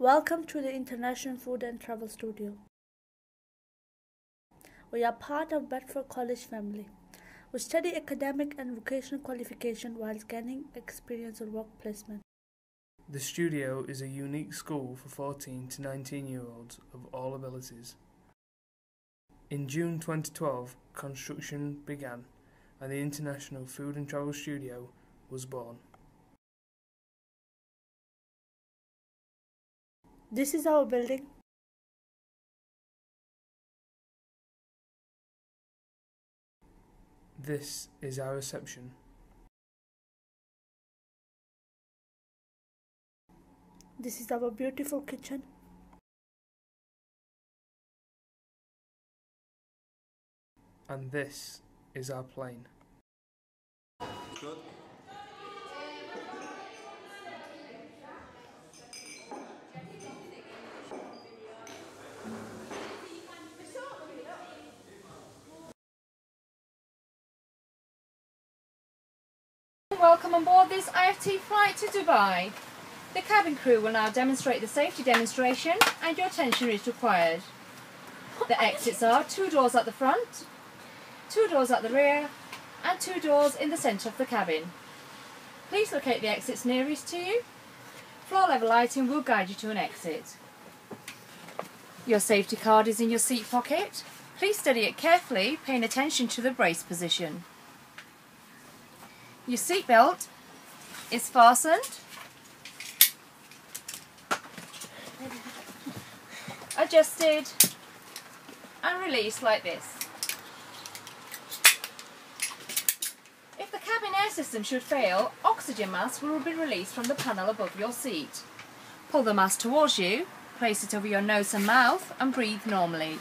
Welcome to the International Food and Travel Studio. We are part of Bedford College family. We study academic and vocational qualification while gaining experience in work placement. The studio is a unique school for 14 to 19 year olds of all abilities. In June 2012, construction began and the International Food and Travel Studio was born. This is our building. This is our reception. This is our beautiful kitchen. And this is our plane. Good. Welcome on board this IFT flight to Dubai. The cabin crew will now demonstrate the safety demonstration and your attention is required. The exits are two doors at the front, two doors at the rear and two doors in the centre of the cabin. Please locate the exits nearest to you. Floor level lighting will guide you to an exit. Your safety card is in your seat pocket. Please study it carefully, paying attention to the brace position. Your seatbelt is fastened. Adjusted and released like this. If the cabin air system should fail, oxygen mask will be released from the panel above your seat. Pull the mask towards you, place it over your nose and mouth and breathe normally.